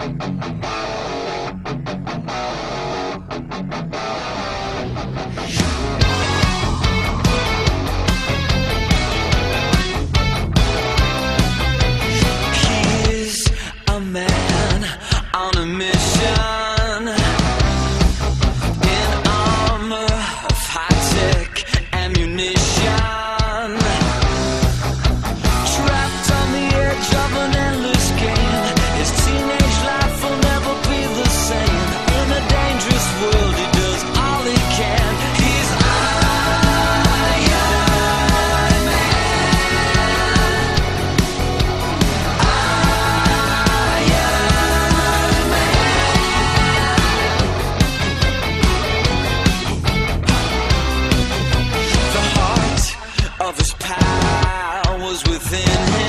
Bye. His power was within